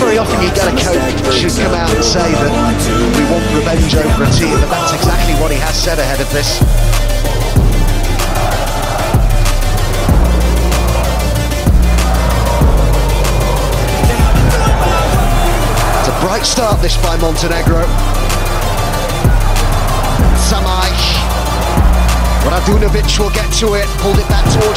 very often you get a coach who come out and say that we want revenge over a team, and that's exactly what he has said ahead of this. It's a bright start this by Montenegro. Samaj. Radunovic will get to it, pulled it back towards